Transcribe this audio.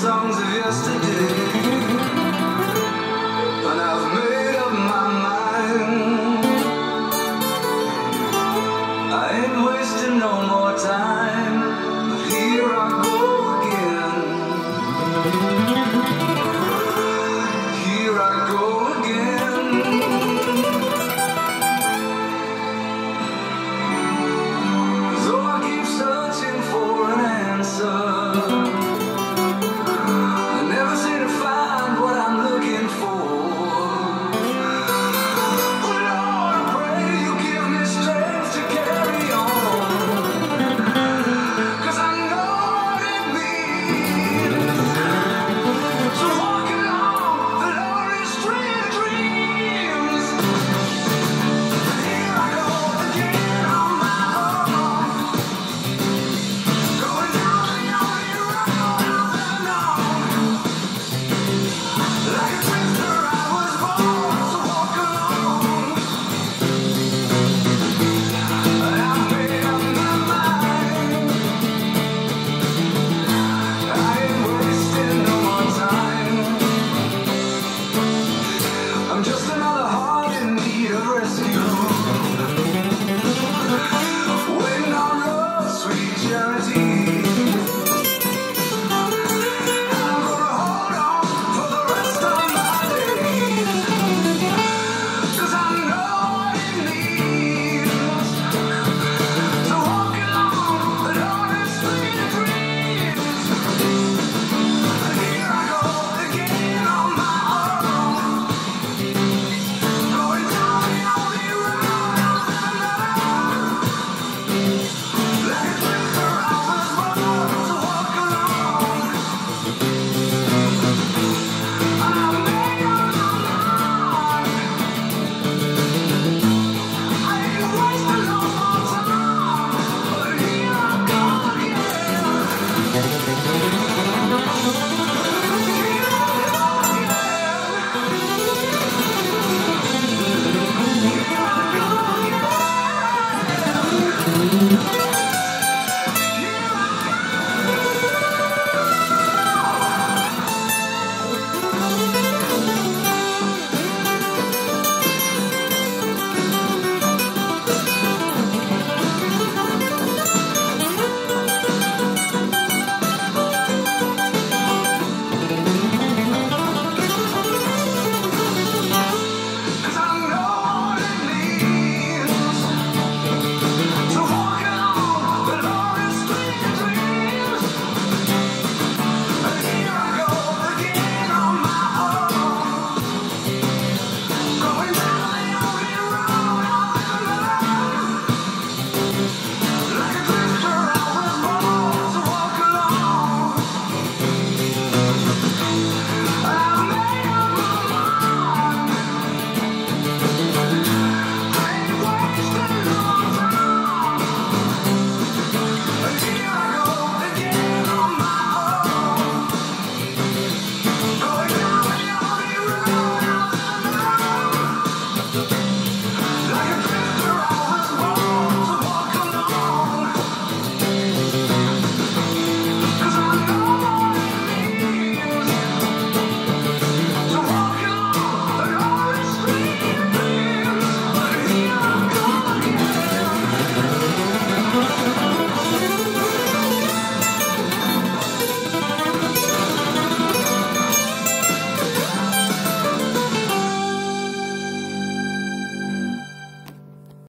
songs of yesterday.